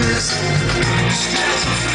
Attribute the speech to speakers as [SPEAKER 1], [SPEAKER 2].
[SPEAKER 1] Christmas.